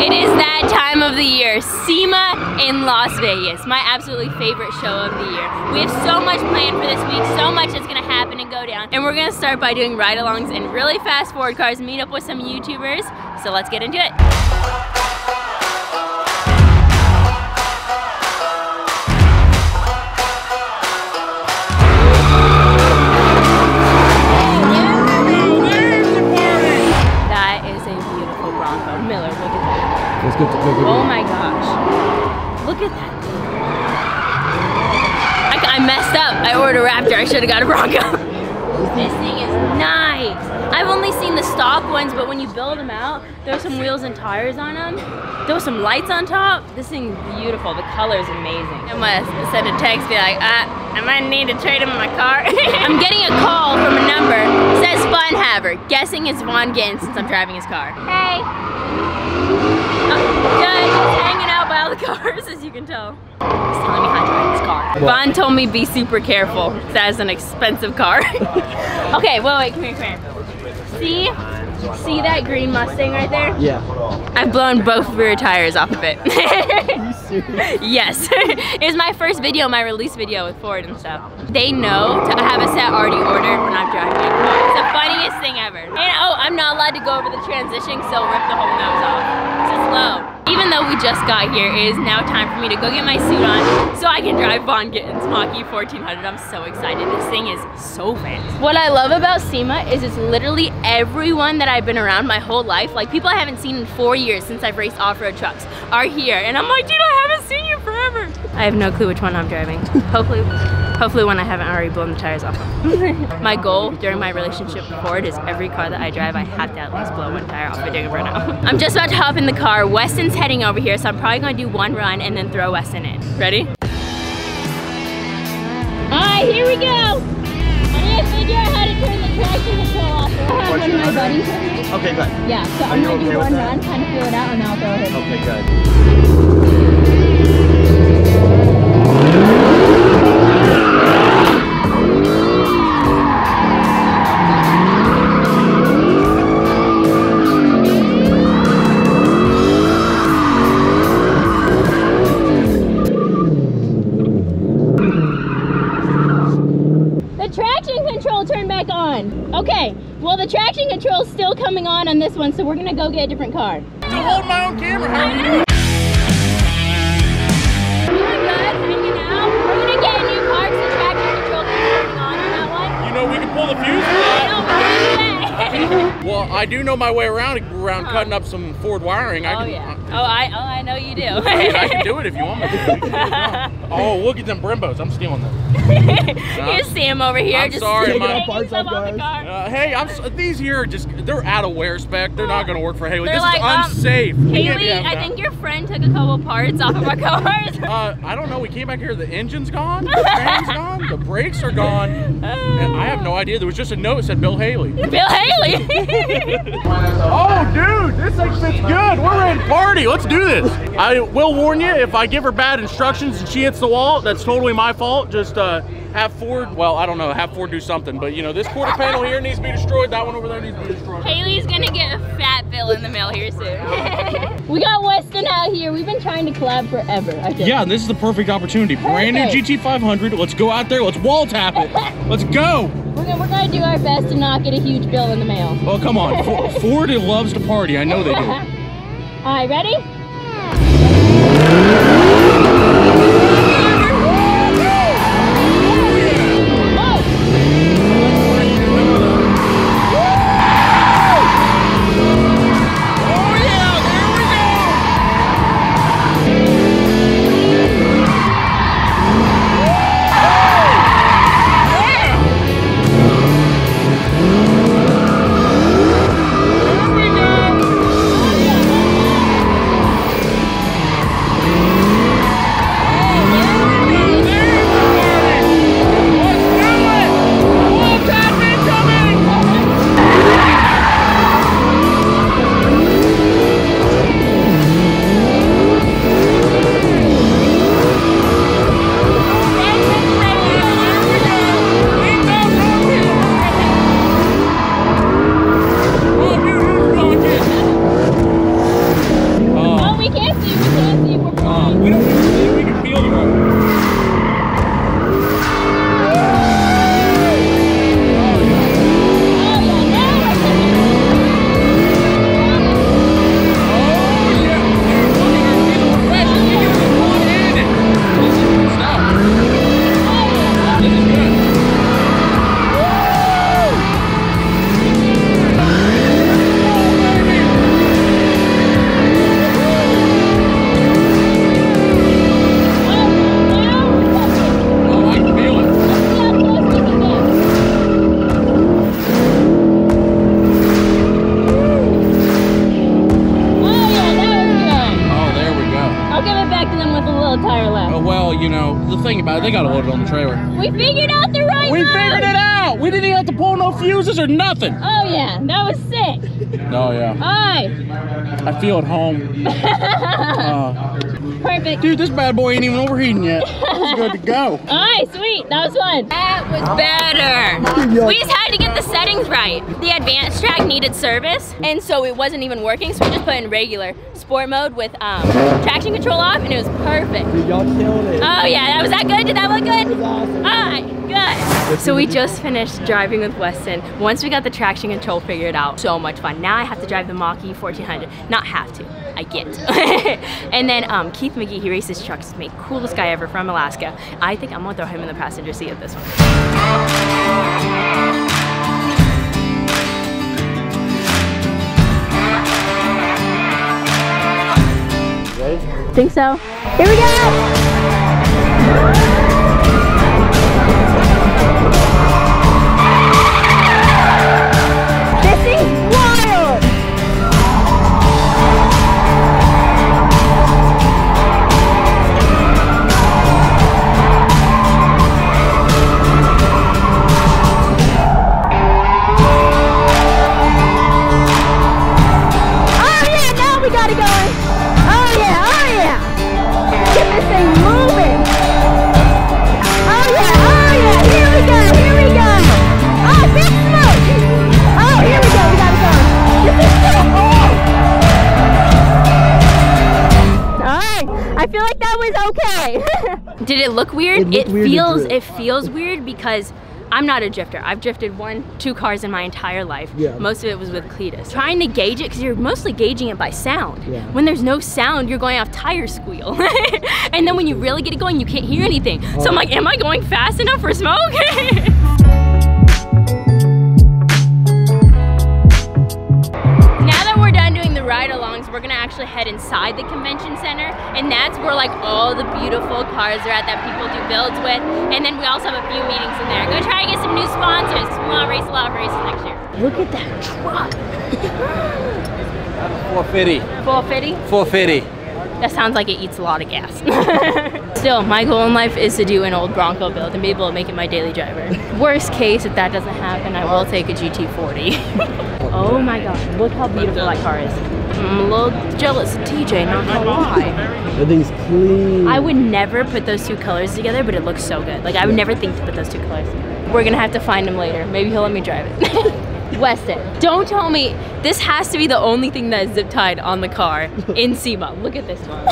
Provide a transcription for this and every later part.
It is that time of the year, SEMA in Las Vegas, my absolutely favorite show of the year. We have so much planned for this week, so much that's gonna happen and go down. And we're gonna start by doing ride-alongs in really fast forward cars, meet up with some YouTubers. So let's get into it. That. Let's go. Go, go, go. Oh my gosh. Look at that. I, I messed up. I ordered a Raptor. I should have got a Bronco. this thing is nice. I've only seen the stock ones, but when you build them out, there's some wheels and tires on them. There's some lights on top. This thing's beautiful. The color's amazing. I'm gonna send a text, be like, uh, I might need to trade in my car. I'm getting a call from a number. Says Fun Haver. Guessing it's Vaughn Gittin since I'm driving his car. Hey. Uh, just hanging out by all the cars, as you can tell. He's telling me how to drive his car. Vaughn told me be super careful. That is an expensive car. okay, wait, wait, come here, come here. See? See that green Mustang right there? Yeah. I've blown both rear tires off of it. Are you serious? yes. it was my first video, my release video with Ford and stuff. They know to have a set already ordered when I'm driving a car. It's the funniest thing ever. And oh, I'm not allowed to go over the transition, so rip the whole nose off. So slow. Even though we just got here, it is now time for me to go get my suit on so I can drive Vaughn Gittin's Mach-E 1400. I'm so excited. This thing is so fast. What I love about SEMA is it's literally everyone that I've been around my whole life, like people I haven't seen in four years since I've raced off-road trucks, are here. And I'm like, dude, I haven't seen you forever. I have no clue which one I'm driving. Hopefully, hopefully one I haven't already blown the tires off of. my goal during my relationship with Ford is every car that I drive, I have to at least blow one tire off by doing a burnout. I'm just about to hop in the car. Westen's heading over here, so I'm probably gonna do one run and then throw Weston in. Ready? All right, here we go. I'm gonna figure out how to turn the traction control off. I have one of my buddies. Okay, good. Yeah, so Are I'm gonna okay do with one that? run, kind of feel it out, and then I'll throw it in. Okay, good. Coming on on this one, so we're gonna go get a different car. To hold my own camera. How are you? Doing good, hanging out. We're gonna get a new car 'cause the traction control keeps turning on on that one. You know we can pull the fuse for that. No, we're gonna do that. Well, I do know my way around around Huh. cutting up some Ford wiring. I oh can, yeah. Uh, oh, I, oh, I know you do. I, mean, I can do it if you want me to. Oh, We can do it now. Look at them Brembos. I'm stealing them. Here's Sam over here, I'm just sorry, taking my- stuff off the car. Uh, hey, I'm s- these here are just they're out of wear spec. They're not gonna work for Hailie. They're this like, is um, unsafe. You Hailie, I that. think your friend took a couple parts off of our cars. Uh, I don't know. We came back here. The engine's gone. The fan's gone. The brakes are gone. And I have no idea. There was just a note that said Bill Hailie. Bill Hailie. Oh, dude, this thing fits good. We're to party. Let's do this. I will warn you, if I give her bad instructions and she hits the wall, that's totally my fault. Just uh, have Ford, well, I don't know, have Ford do something. But, you know, this quarter panel here needs to be destroyed. That one over there needs to be destroyed. Hailie's gonna get a fat bill in the mail here soon. we got Westen out here. We've been trying to collab forever. I think. Yeah, this is the perfect opportunity. Brand new GT500. Let's go out there. Let's wall tap it. Let's go. We're gonna, we're gonna do our best to not get a huge bill in the mail. Well, come on. Ford loves to party. I know they do. All right, ready? Know, about it, they got to load it on the trailer. We figured out the right We route. figured it out. We didn't even have to pull no fuses or nothing. Oh yeah, that was sick. Oh, yeah. Alright. I feel at home. Uh, Perfect. dude, this bad boy ain't even overheating yet. It's good to go. Alright, sweet. That was fun. That was better. We just had to get the settings right. The advanced track needed service, and so it wasn't even working, so we just put in regular sport mode with um, traction control off, and it was perfect. Dude, y'all killed it. Oh yeah, that was that good? Did that look That good? was awesome. Alright, good. So we just finished driving with Westen. Once we got the traction control figured out, so much fun. Now I have to drive the Mach-E 1400. Not have to, I get. and then um, Keith McGee, he races trucks with me. Coolest guy ever from Alaska. I think I'm gonna throw him in the passenger seat of this one. Think so? Here we go! Oh yeah, oh yeah! Get this thing moving! Oh yeah, oh yeah, here we go, here we go! Oh, big smoke! Oh, here we go, we got it going! This is so cool! Alright, I feel like that was okay. Did it look weird? It looked weird feels drift. it feels weird because I'm not a drifter. I've drifted one, two cars in my entire life. Yeah. Most of it was with Cleetus. Trying to gauge it because you're mostly gauging it by sound. Yeah. When there's no sound, you're going off tire squeal. and then when you really get it going, you can't hear anything. So I'm like, am I going fast enough for smoke? Now that we're done doing the ride-alongs, we're gonna actually head inside the convention center, and that's where like all the beautiful cars are at that people do builds with. And then we also have a few meetings in there. Gonna try to get some new sponsors. We wanna race a lot of races next year. Look at that truck. 450. 450. 450. That sounds like it eats a lot of gas. Still, my goal in life is to do an old Bronco build and be able to make it my daily driver. Worst case, if that doesn't happen, I will take a GT40. oh my god, look how beautiful that car is. I'm a little jealous of TJ, not gonna lie. That thing's clean. I would never put those two colors together, but it looks so good. Like, I would never think to put those two colors together. We're gonna have to find him later. Maybe he'll let me drive it. Westen, don't tell me this has to be the only thing that is zip tied on the car in SEMA. Look at this one.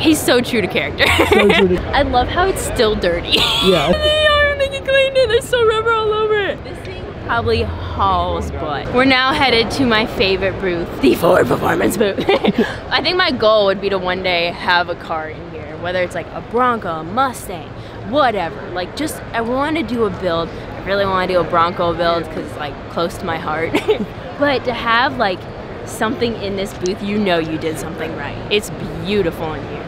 He's so true to character. So true to- I love how it's still dirty. Yeah. I don't think he cleaned it. There's still rubber all over it. This thing probably butt. We're now headed to my favorite booth, the Ford Performance booth. I think my goal would be to one day have a car in here, whether it's like a Bronco, a Mustang, whatever. Like just, I want to do a build. I really want to do a Bronco build because it's like close to my heart. but to have like something in this booth, you know you did something right. It's beautiful in here.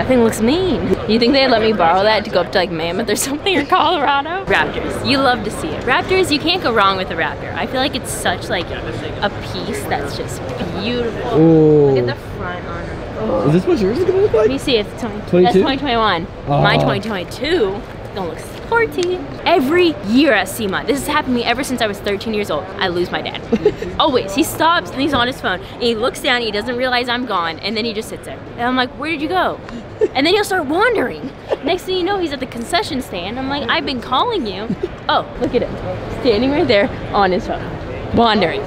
That thing looks mean. You think they'd let me borrow that to go up to like Mammoth or something or Colorado? Raptors. You love to see it. Raptors, you can't go wrong with a Raptor. I feel like it's such like a piece that's just beautiful. Ooh. Look at the front on it. Oh. Is this what yours is gonna look like? Let me see it's 20, 22? that's 2021. My uh-huh. Oh. 2022 is gonna look sporty. Every year at SEMA, this has happened to me ever since I was 13 years old. I lose my dad. Always. He stops and he's on his phone and he looks down, he doesn't realize I'm gone, and then he just sits there. And I'm like, where did you go? And then he'll start wandering. Next thing you know, he's at the concession stand. I'm like, I've been calling you. Oh, look at him. Standing right there on his phone. Wandering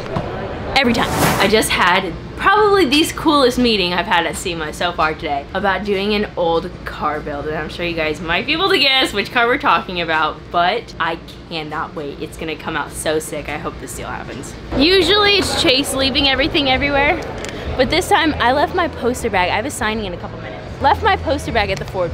every time. I just had probably the coolest meeting I've had at SEMA so far today about doing an old car build and I'm sure you guys might be able to guess which car we're talking about but I cannot wait. It's gonna come out so sick. I hope this deal happens. Usually it's Chase leaving everything everywhere but this time I left my poster bag. I have a signing in a couple minutes. Left my poster bag at the Ford.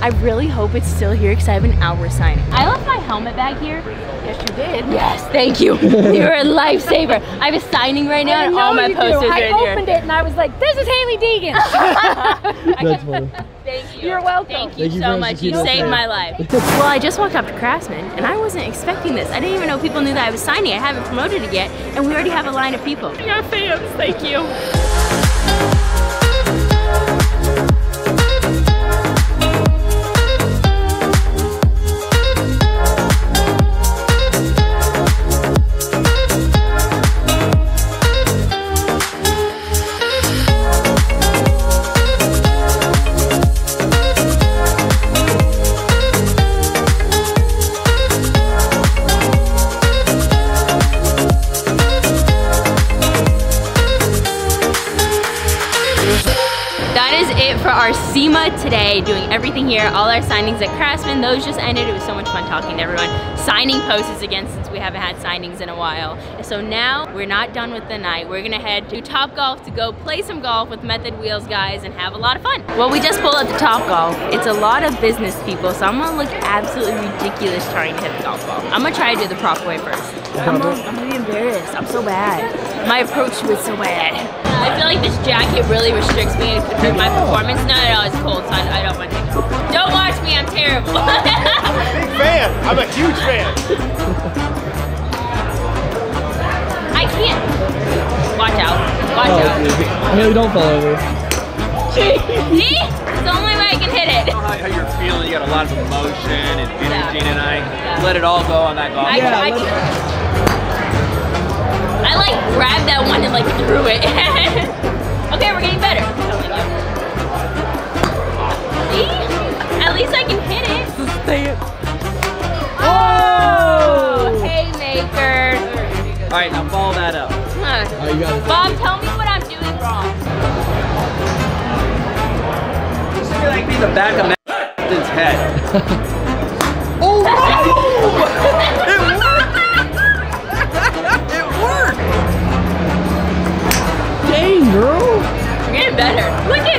How are we gonna I really hope it's still here because I have an hour signing. I left my helmet bag here. Yes, you did. Yes, thank you. You're a lifesaver. I have a signing right now and all my posters are I in opened it and I was like, this is Hailie Deegan. That's funny. Thank you. You're welcome. Thank you Thank you so much. You saved my life. well, I just walked up to Craftsman and I wasn't expecting this. I didn't even know people knew that I was signing. I haven't promoted it yet and we already have a line of people. We got fans. Thank you. our SEMA today, doing everything here, all our signings at Craftsman. Those just ended. It was so much fun talking to everyone. Signing poses again since we haven't had signings in a while. So now we're not done with the night. We're gonna head to Top Golf to go play some golf with Method Wheels guys and have a lot of fun. Well, we just pulled up to Top Golf. It's a lot of business people, so I'm gonna look absolutely ridiculous trying to hit the golf ball. I'm gonna try to do the pro way 1st embarrassed. I'm so bad. My approach was so bad. I feel like this jacket really restricts me with my performance. No, no, no, it's cold, so I, I don't want to take off. Don't watch me, I'm terrible. Big fan. I'm a huge fan. I can't. Watch out. Watch Oh, out. Hailie, don't fall over. See? It's the only way I can hit it. how, how you're feeling. You got a lot of emotion and energy Yeah. tonight. Yeah. Let it all go on that golf. I, Yeah, I, let I like grabbed that one and like threw it. okay, we're getting better. Oh See? At least I can hit it. Stay it. Oh, haymaker. All right, now follow that up. Huh. Oh, you got it. Bob, tell me what I'm doing wrong. This would be like being the back of Madden's head.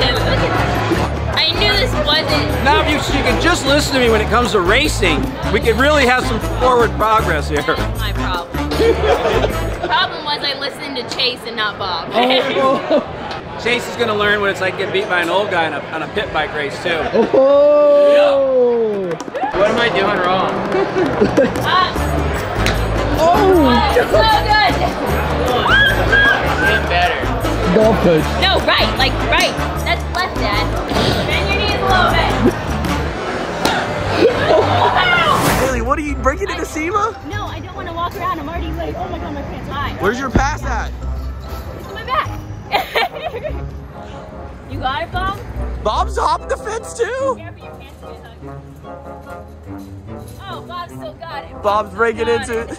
Look at it. Look at it. I knew this wasn't. Now, if you, you can just listen to me when it comes to racing, we could really have some forward progress here. my problem. problem was I listened to Chase and not Bob. Oh, Chase is going to learn what it's like to get beat by an old guy on a, on a pit bike race, too. oh, oh. What am I doing wrong? Ah, oh. so good. Get better. Golf coach. No, right, like right. Left, Dad. Bend your knees a little bit. Hailie, what are you bringing to the SEMA? No, I don't want to walk around. I'm already like, oh my god, my pants are high. Where's your pass at? It's in my back. you got it, Bob? Bob's hopping the fence too. Careful, your pants get. Oh, Bob still got it. Bob's breaking into it.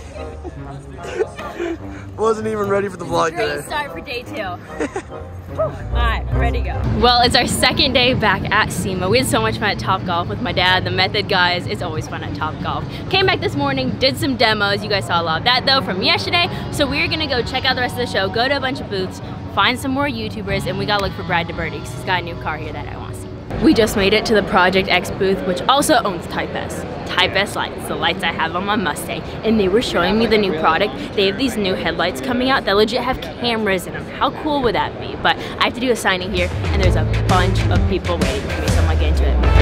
Wasn't even ready for the vlog Great start for day two. Alright, ready to go. Well, it's our second day back at SEMA. We had so much fun at Top Golf with my dad, the Method guys. It's always fun at Top Golf. Came back this morning, did some demos. You guys saw a lot of that though from yesterday. So we're gonna go check out the rest of the show, go to a bunch of booths, find some more YouTubers, and we gotta look for Brad DeBerti because he's got a new car here that I wanna see. We just made it to the Project X booth, which also owns Type S. Type S lights, the lights I have on my Mustang, and they were showing me the new product. They have these new headlights coming out that legit have cameras in them. How cool would that be? But I have to do a signing here, and there's a bunch of people waiting for me, so I'm gonna get into it.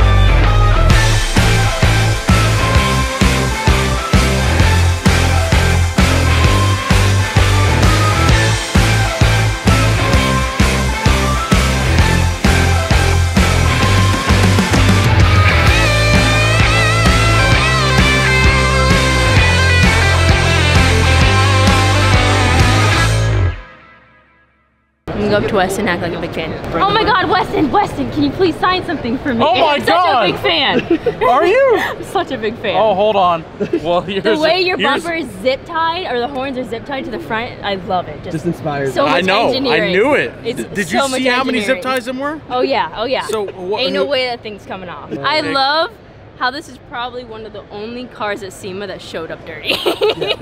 Go up to Westen and act like a big fan. Oh my god, Westen, Westen, can you please sign something for me? Oh my I'm God. such a big fan. Are you? I'm such a big fan. Oh, hold on. Well, here's the way your here's- bumper is zip tied or the horns are zip tied to the front, I love it. Just, Just inspired. so much I know. I knew it. It's Did so you much see how many zip ties there were? Oh yeah, oh yeah. So what? Ain't no way that thing's coming off. I love how this is probably one of the only cars at SEMA that showed up dirty.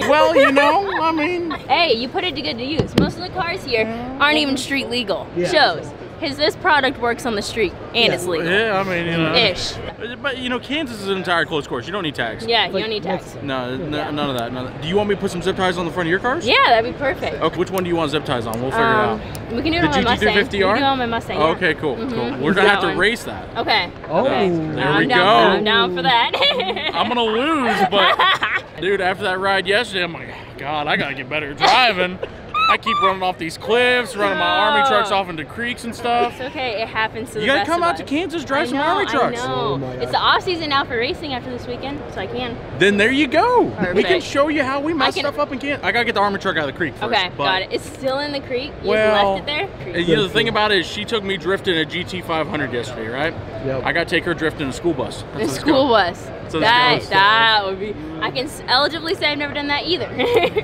Well, you know, I mean, hey, you put it to good to use. Most of the cars here aren't even street legal. Yeah. Shows. His this product works on the street and it's legal. yeah, I mean, you know. Ish. But you know, Kansas is an entire closed course. You don't need tags. Yeah, you don't need what's- tax. No, n- none of that. None of that. Do you want me to put some zip ties on the front of your cars? Yeah, that'd be perfect. Okay, which one do you want zip ties on? We'll figure Um, it out. we can do it The on my Mustang. We can do it on my Mustang. yeah. Okay, cool, Mhm. cool. We We're gonna have to one. race that. Okay. Oh. Okay. There I'm we down, go. I'm down for that. I'm gonna lose, but dude, after that ride yesterday, I'm like, God, I gotta get better at driving. I keep running off these cliffs, running my army trucks off into creeks and stuff. It's okay. It happens to the You gotta come of out to. Kansas, drive I some army trucks. I know. Oh it's the off season now for racing after this weekend, so I can. Then there you go. We can show you how we mess can- stuff up in Kansas. I gotta get the army truck out of the creek first. Okay, but- got it. It's still in the creek. You Well, left it there. And you know the thing about it is she took me drifting a GT500 yesterday, right? Yep. I gotta take her drifting a school bus. That's The school bus. So that that would be. I can s- eligibly say I've never done that either.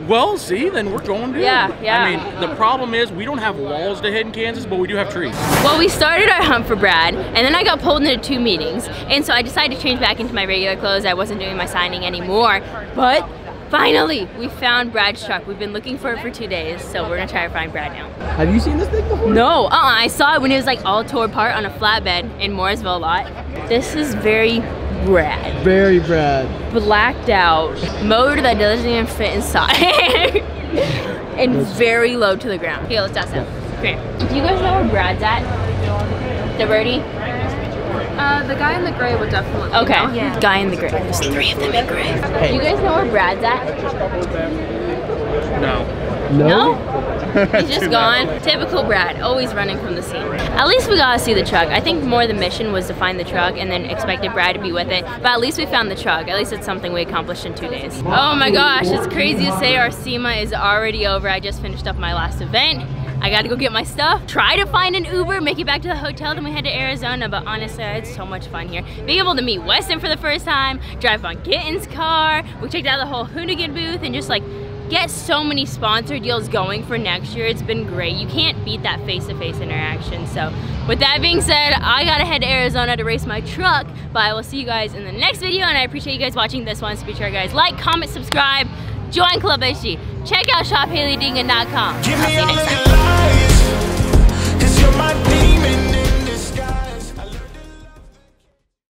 Well, see, then we're going to. Yeah, yeah. I mean, the problem is we don't have walls to hit in Kansas, but we do have trees. well, we started our hunt for Brad, and then I got pulled into two meetings, and so I decided to change back into my regular clothes. I wasn't doing my signing anymore, but. Finally, we found Brad's truck. We've been looking for it for two days, so we're gonna try to find Brad now. Have you seen this thing before? No, uh-uh, I saw it when it was like all tore apart on a flatbed in Mooresville lot. This is very Brad. Very Brad. blacked out motor that doesn't even fit inside and very low to the ground. Okay, let's test it. Okay. Do you guys know where Brad's at? The birdie? Uh, the guy in the gray would definitely. Okay. know. Guy in the gray. There's three of them in gray. Do you guys know where Brad's at? No. No? He's just gone. Typical Brad, always running from the scene. At least we got to see the truck. I think more the mission was to find the truck and then expected Brad to be with it. But at least we found the truck. At least it's something we accomplished in two days. Oh my gosh, it's crazy to say our SEMA is already over. I just finished up my last event. I gotta go get my stuff, try to find an Uber, make it back to the hotel, then we head to Arizona. But honestly, I had so much fun here. Being able to meet Weston for the first time, drive on Gittin's car, we checked out the whole Hoonigan booth and just like get so many sponsor deals going for next year. It's been great. You can't beat that face-to-face interaction. So with that being said, I gotta head to Arizona to race my truck, but I will see you guys in the next video and I appreciate you guys watching this one. So be sure guys like, comment, subscribe, join Club HD. Check out shophailiedeegan.com. Give I'll see you next time.